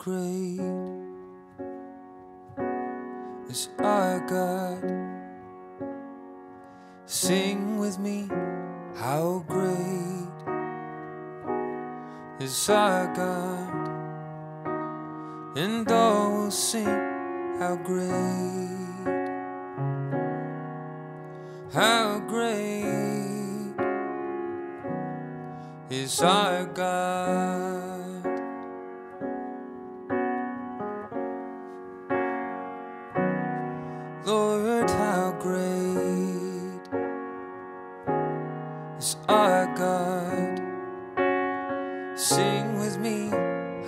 great is our God. Sing with me, how great is our God. And all will sing, how great, how great is our God. Is our God. Sing with me,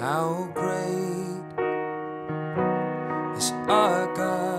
how great is our God.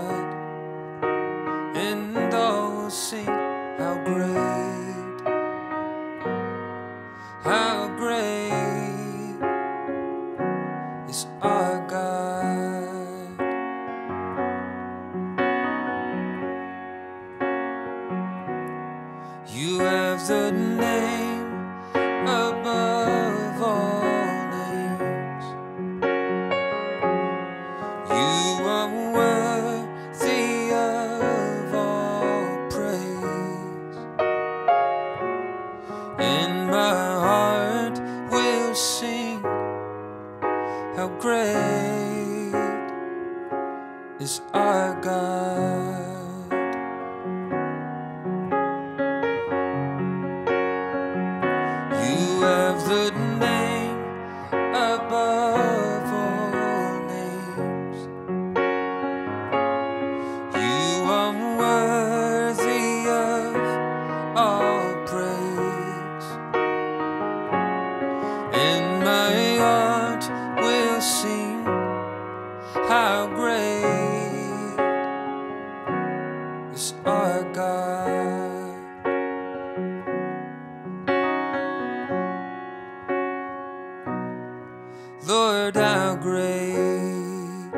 Lord, how great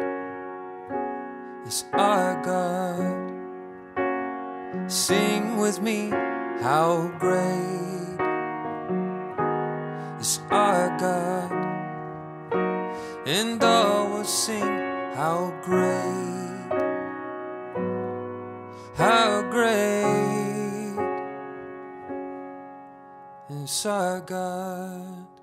is our God. Sing with me, how great is our God. And all will sing, how great, how great is our God.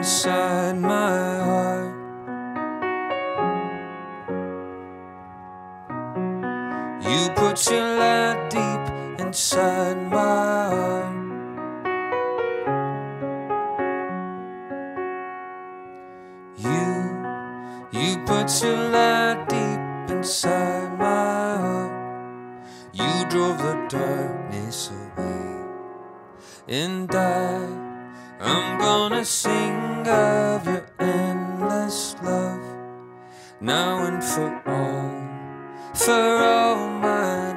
Inside my heart. You put your light deep inside my heart. You, you put your light deep inside my heart. You drove the darkness away. And I, I'm gonna sing of your endless love. Now and for all, for all my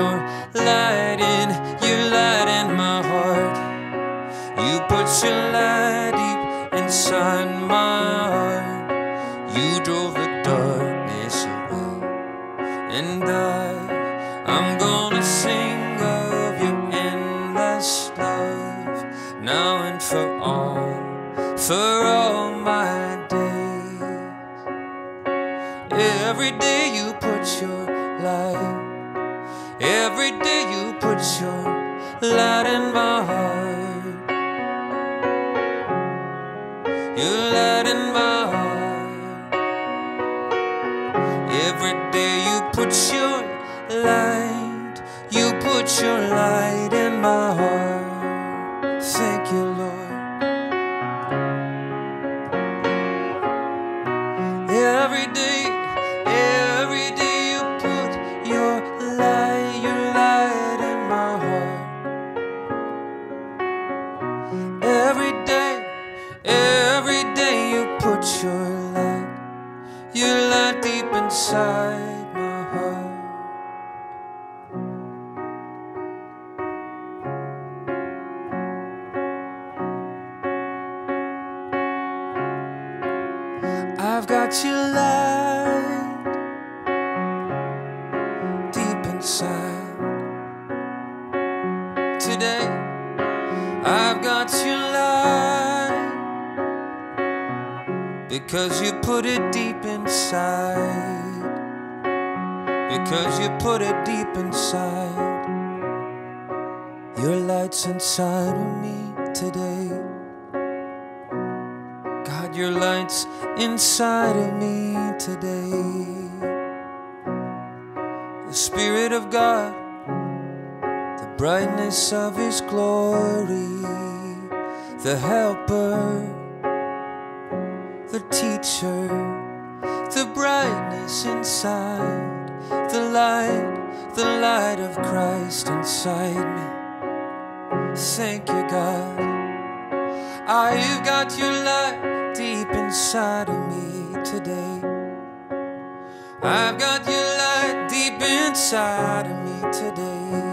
your light in, your light in my heart. You put your light deep inside my heart. You drove the darkness away, and I, I'm gonna sing of your endless love now and for all, for all my days. Every day you. Every day you put your light in my heart. Your light in my heart. Every day you put your light. You put your light in my heart. Inside because you put it deep inside. Because you put it deep inside. Your light's inside of me today. God, your light's inside of me today. The Spirit of God, the brightness of His glory, the Helper, Teacher, the brightness inside, the light, the light of Christ inside me. Thank you, God. I've got your light deep inside of me today. I've got your light deep inside of me today.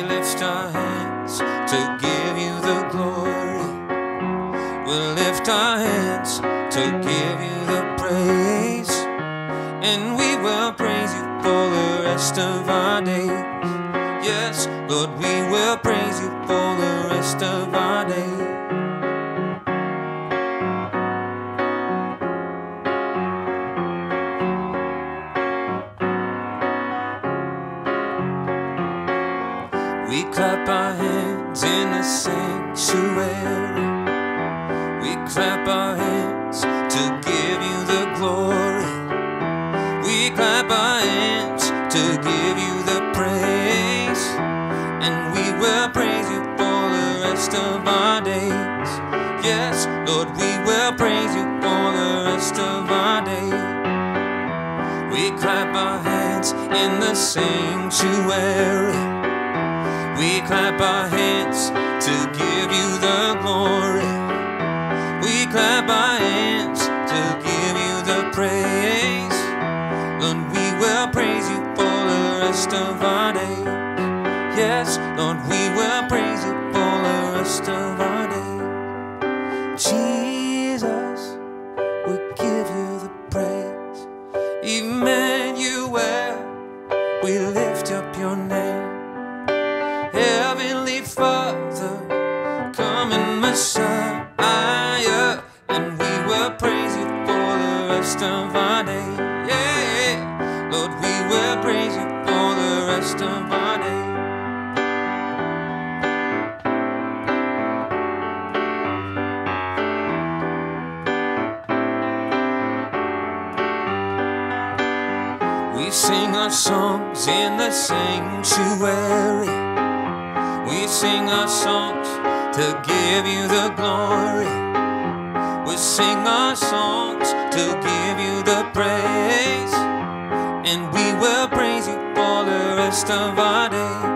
We lift our hands to give you the glory. We'll lift our hands to give you the praise. And we will praise you for the rest of our days. Yes, Lord, we will praise you for the rest of our days. Clap our hands in the sanctuary. We clap our hands to give you the glory. We clap our hands to give you the praise. And we will praise you for the rest of our days. Yes, Lord, we will praise you for the rest of our days. We clap our hands in the sanctuary. We clap our hands to give you the glory. We clap our hands to give you the praise. Lord, we will praise you for the rest of our days. Yes, Lord, we will praise you for the rest of our days. Jesus, rest of our day. Yeah, Lord, we will praise you for the rest of our day. We sing our songs in the sanctuary. We sing our songs to give you the glory. Sing our songs to give you the praise. And we will praise you for the rest of our days.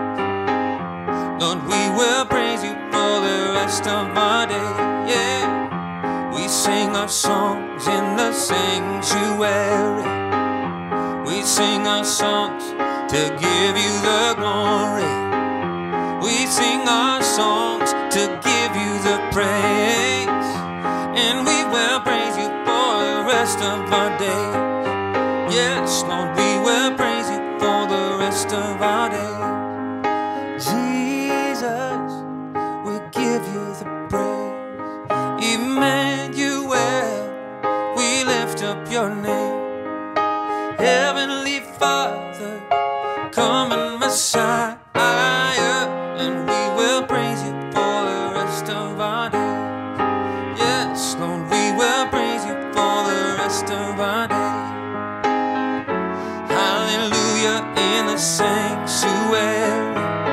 Lord, we will praise you for the rest of our days. Yeah. We sing our songs in the sanctuary. We sing our songs to give you the glory. We sing our songs to give you the praise. Rest of our days. Yes, Lord, we will praise you for the rest of our days. Jesus, we give you the praise. Emmanuel, we lift up your name. Heavenly Father, come and Messiah, in the sanctuary.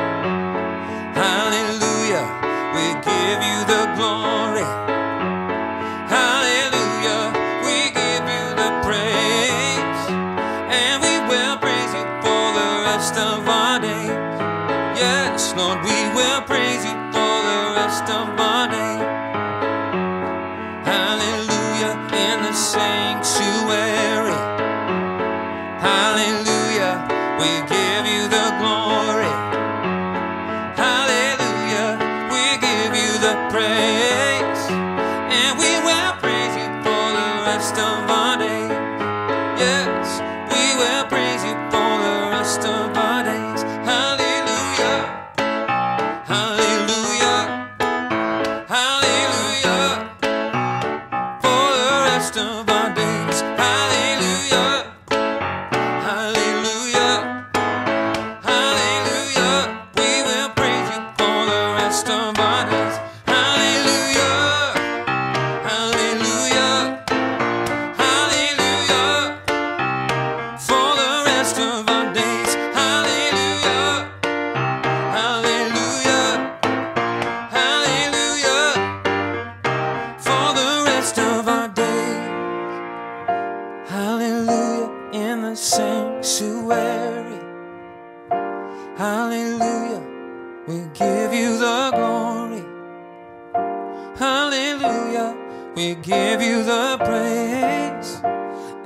We give you the praise,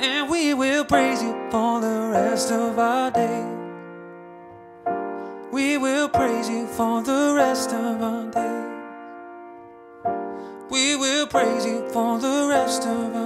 and we will praise you for the rest of our day. We will praise you for the rest of our day. We will praise you for the rest of our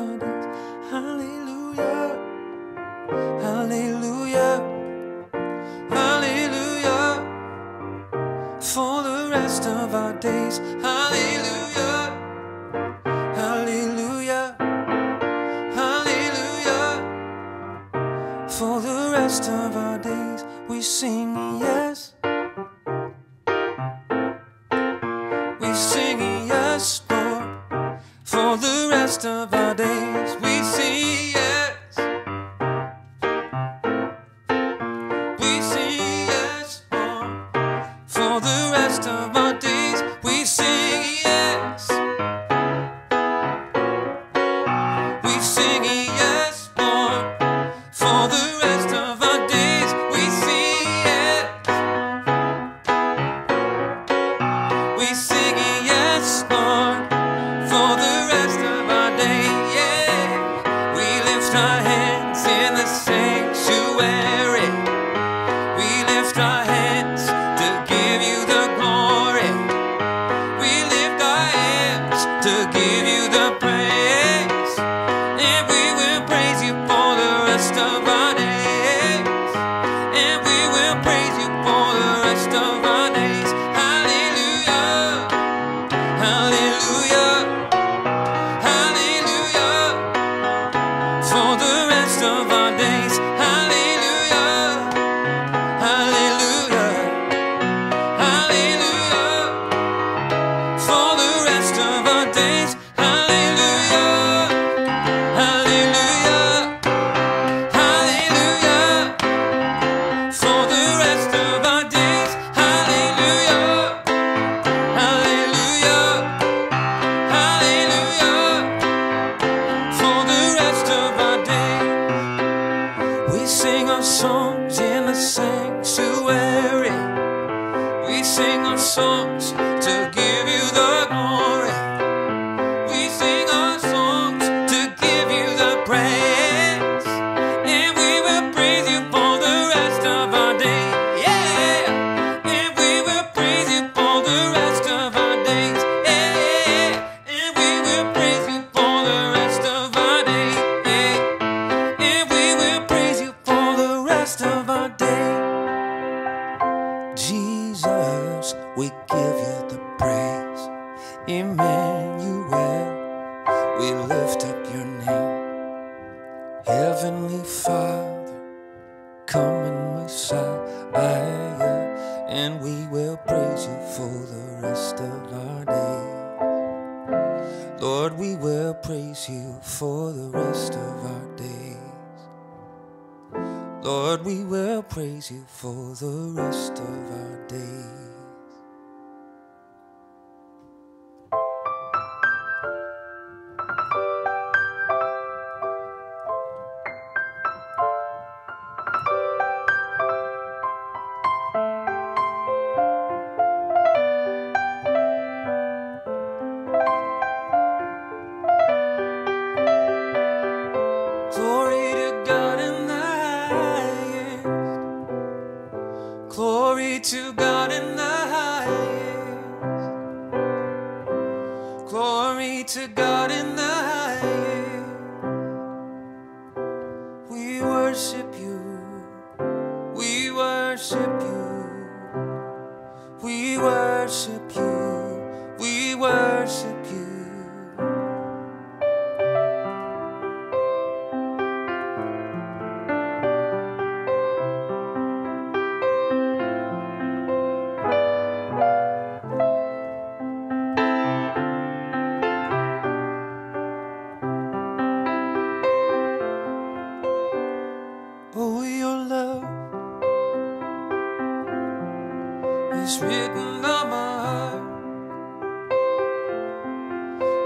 rest of our and we will praise you for the rest of our days. Lord, we will praise you for the rest of our days. Lord, we will praise you for the rest of our days.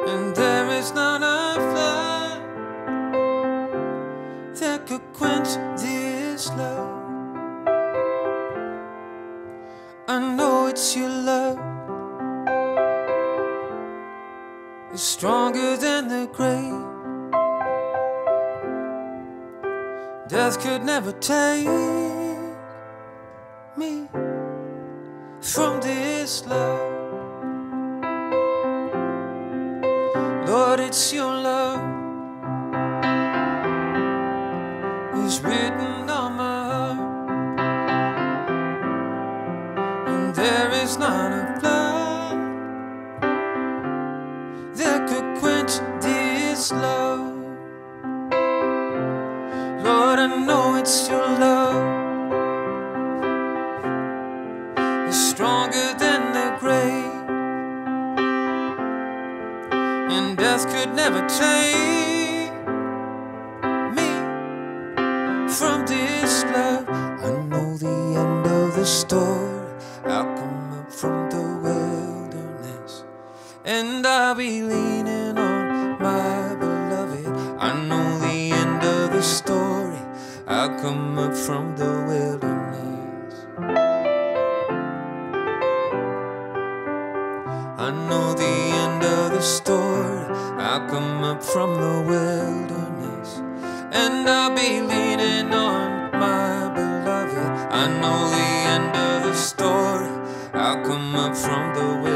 And there is not a flood that could quench this love. I know it's your love. It's stronger than the grave. Death could never take. from the wind.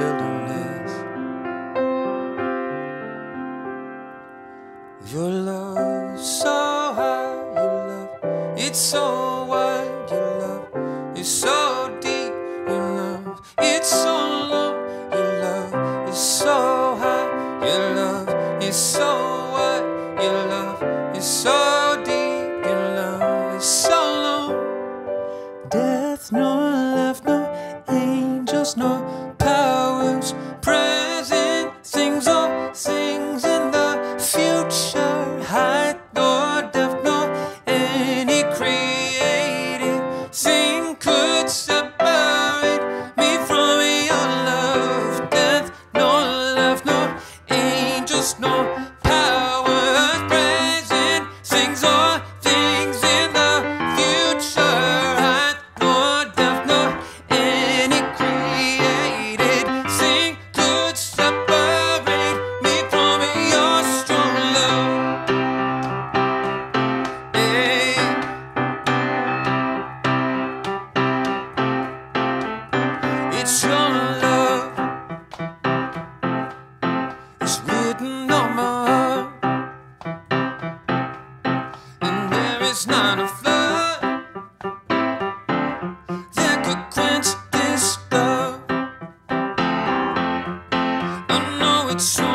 so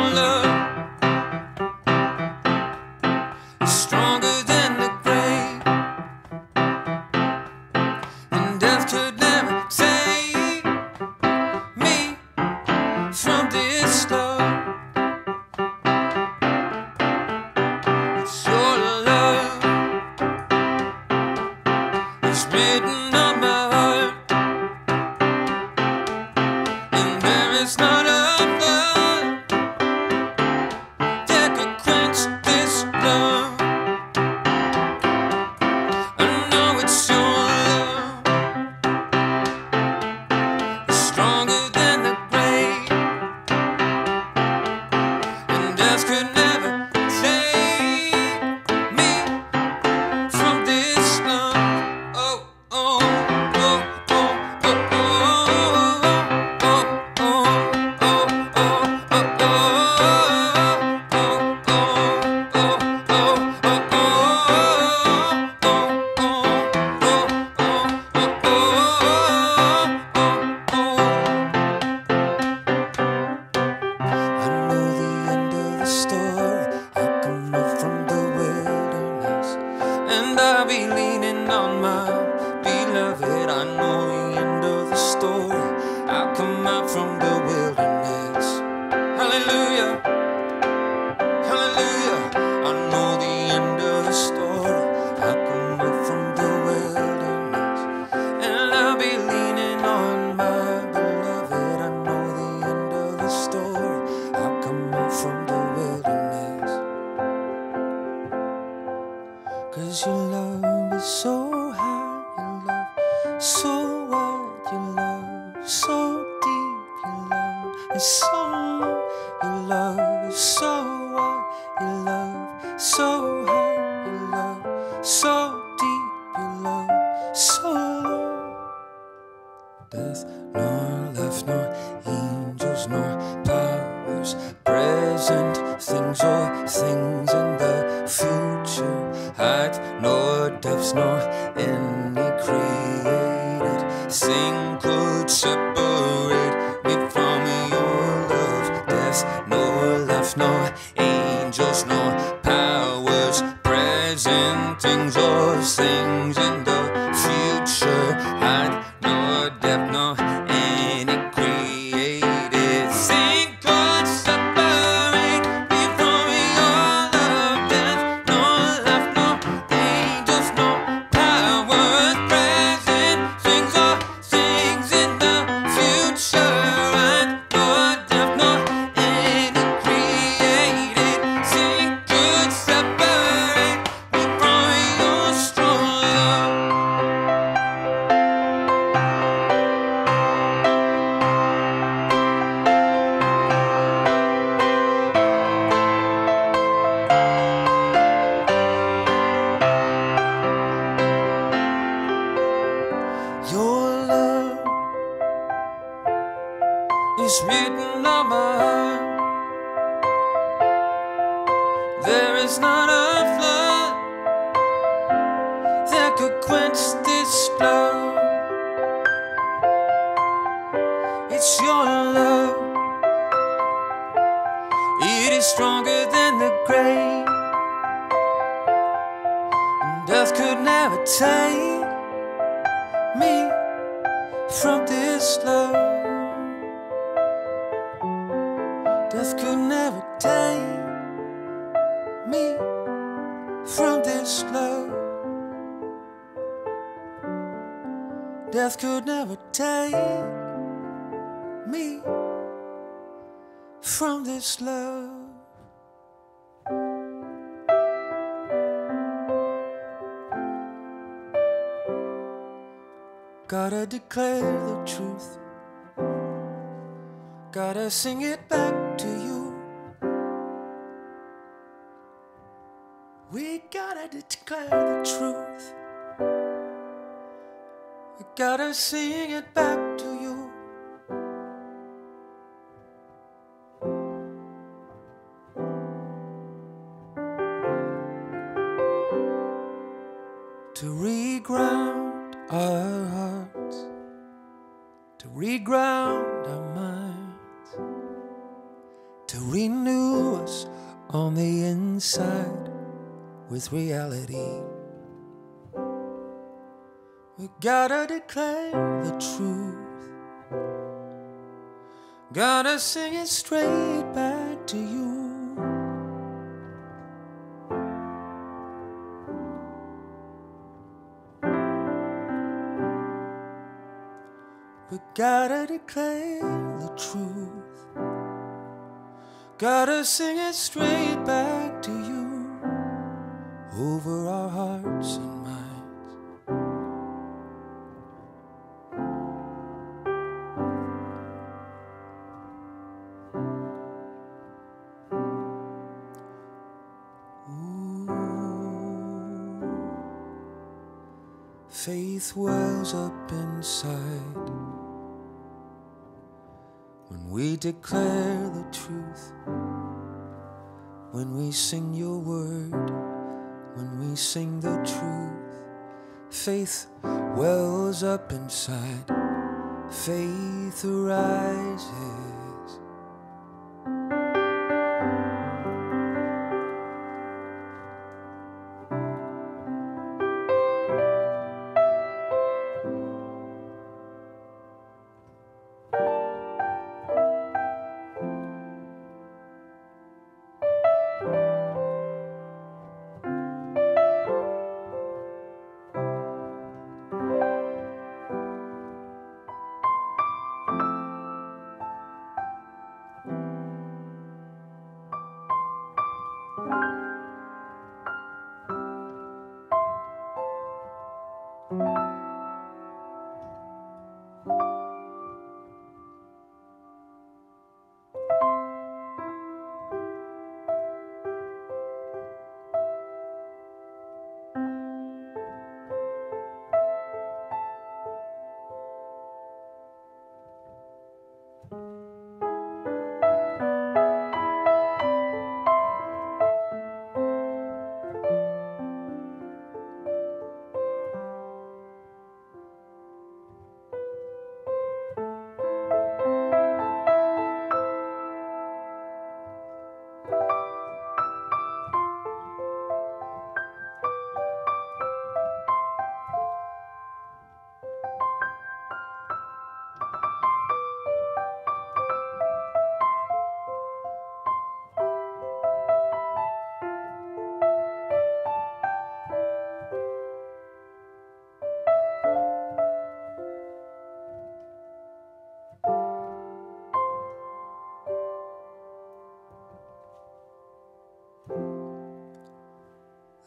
Gotta declare the truth. Gotta sing it back to you. We gotta declare the truth. We gotta sing. with reality. We gotta declare the truth. Gotta sing it straight back to you. We gotta declare the truth. Gotta sing it straight back to you over our hearts and minds faith wells up inside when we declare the truth, when we sing your word sing the truth. Faith wells up inside, faith arises.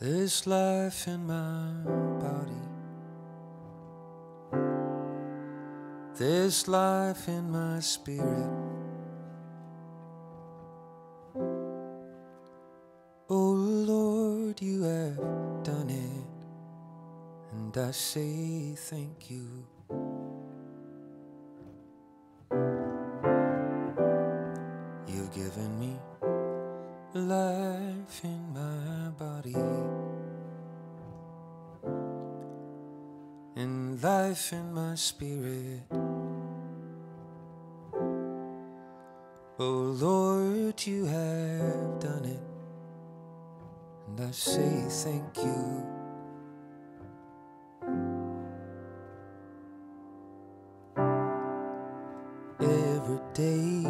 There's life in my body. There's life in my spirit. Oh Lord, you have done it, and I say thank you. Say thank you. Every day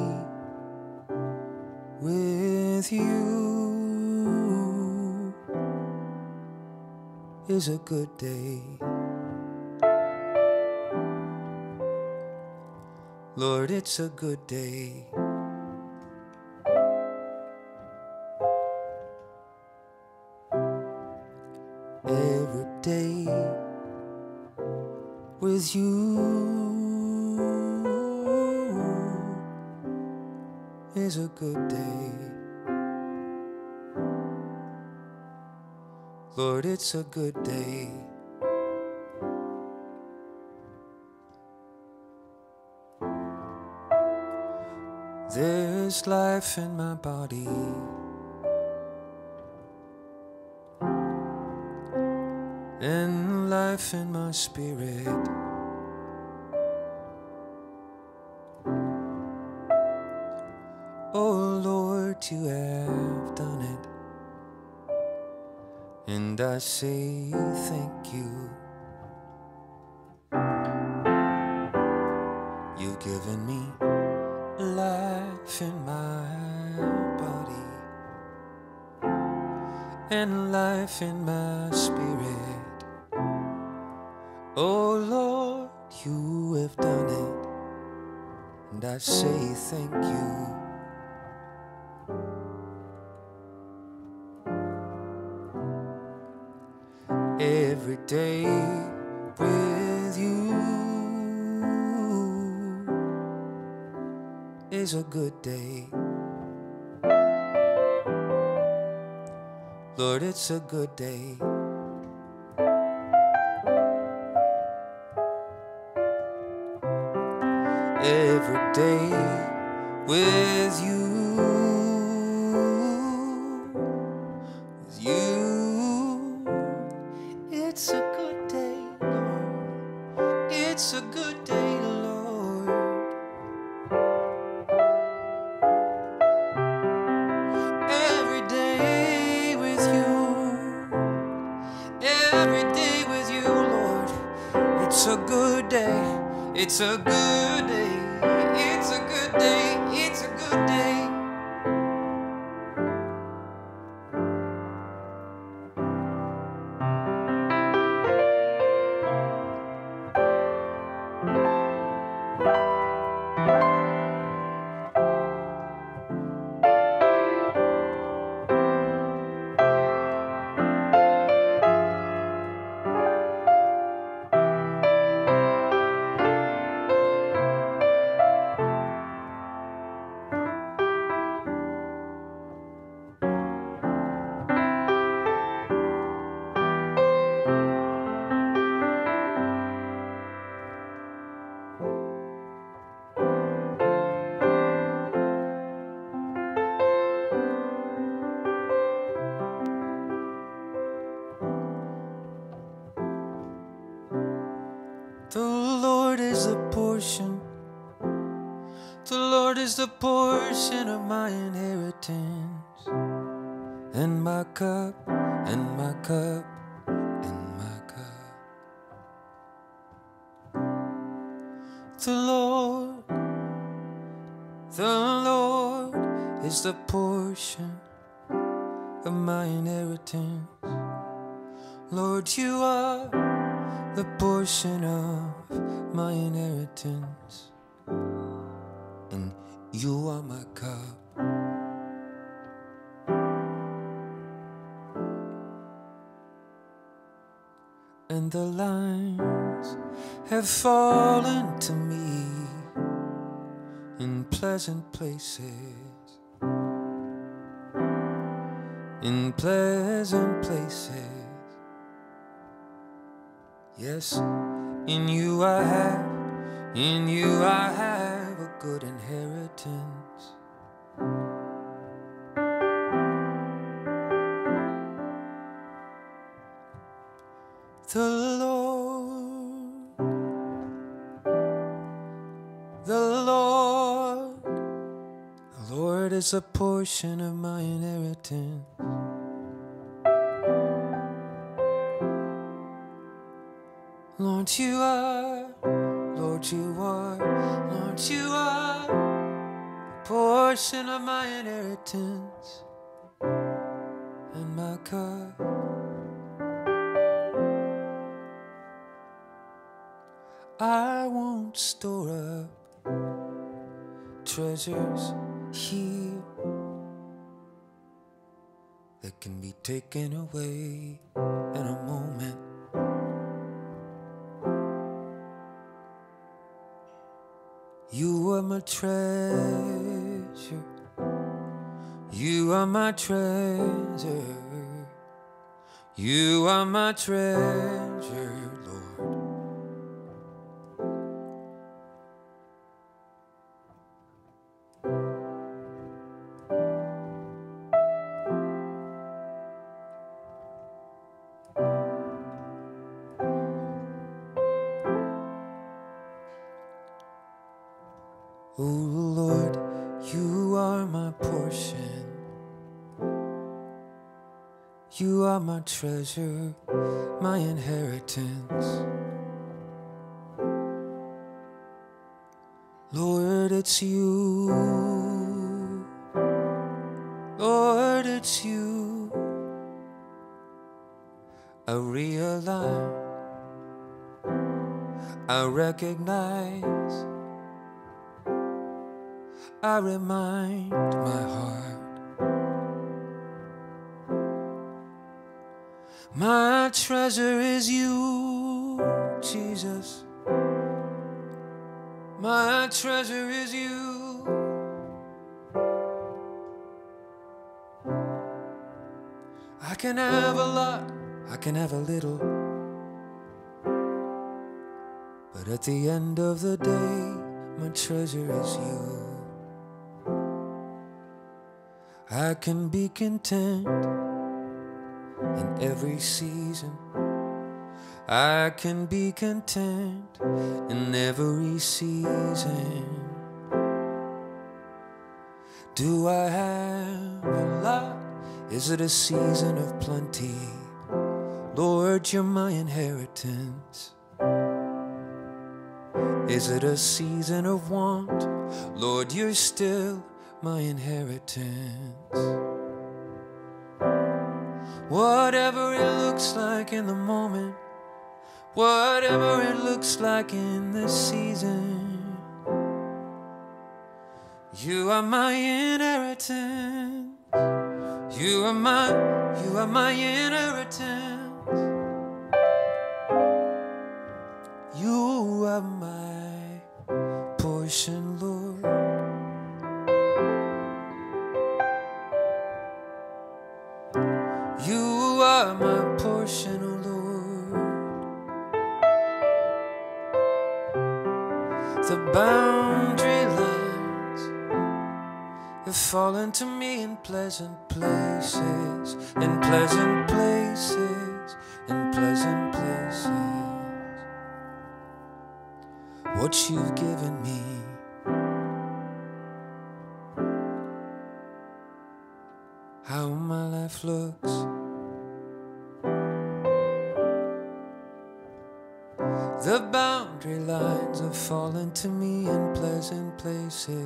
with you is a good day. Lord, it's a good day. Lord, it's a good day. There's life in my body. And life in my spirit. I say thank good day. Lord, it's a good day. Every day with you. With you. It's a good day, Lord. It's a good day, Lord is the portion of my inheritance. Lord, you are the portion of my inheritance, and you are my cup. And the lines have fallen to me pleasant places, in pleasant places. Yes, in you I have, in you I have a good inheritance. A portion of my inheritance. Lord, you are, Lord, you are, Lord, you are a portion of my inheritance and my cup. I won't store up treasures here taken away in a moment. You are my treasure. You are my treasure. You are my treasure, treasure, my inheritance. Lord, it's you. Lord, it's you. I realize, I recognize. I remind my heart. Treasure is you. I can have a lot, I can have a little. But at the end of the day, my treasure is you. I can be content in every season. I can be content in every season. Do I have a lot? Is it a season of plenty? Lord, you're my inheritance. Is it a season of want? Lord, you're still my inheritance. Whatever it looks like in the moment, whatever it looks like in this season, you are my inheritance. You are my, you are my inheritance. You are my portion, Lord. You are my portion, the boundary lines have fallen to me in pleasant places, in pleasant places, in pleasant places. What you've given me. How my life looks. The boundary lines have fallen to me in pleasant places.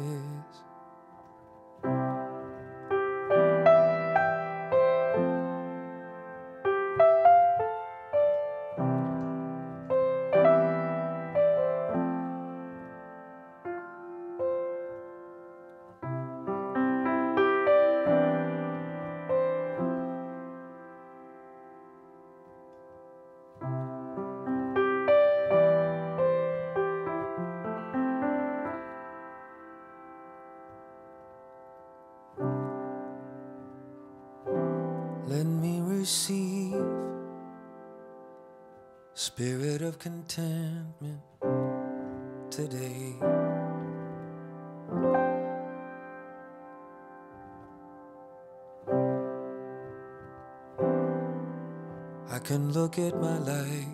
At my life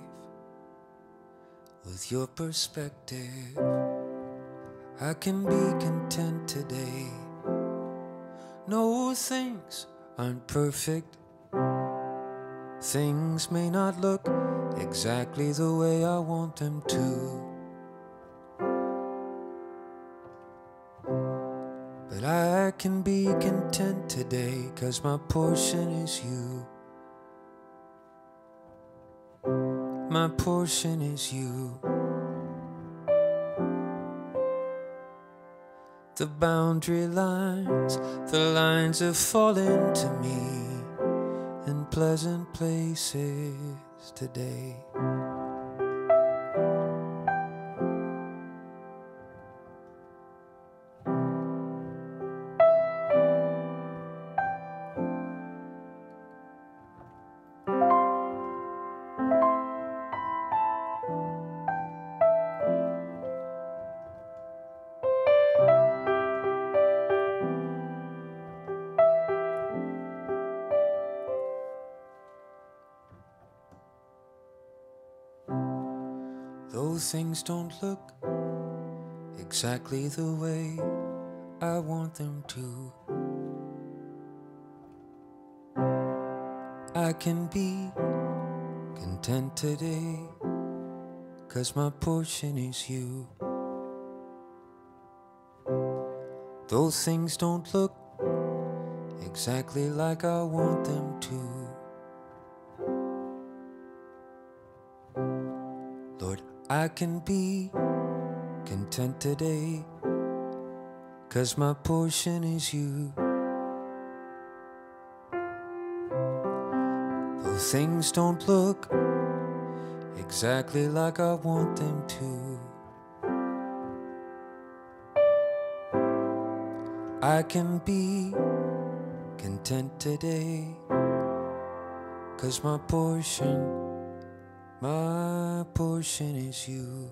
with your perspective. I can be content today. No things aren't perfect. Things may not look exactly the way I want them to. But I can be content today, cause my portion is you. My portion is you. The boundary lines, the lines have fallen to me in pleasant places today. Things don't look exactly the way I want them to, I can be content today, cause my portion is you. Though things don't look exactly like I want them to. I can be content today, cause my portion is you. Though things don't look exactly like I want them to, I can be content today, cause my portion. My portion is you.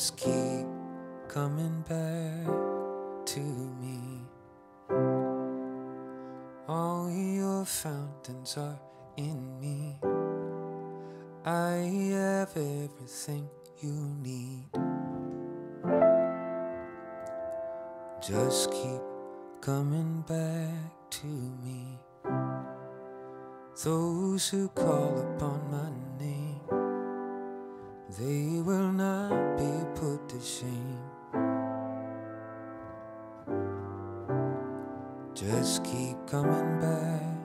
Just keep coming back to me. All your fountains are in me. I have everything you need. Just keep coming back to me. Those who call upon my name they will not be put to shame. Just keep coming back.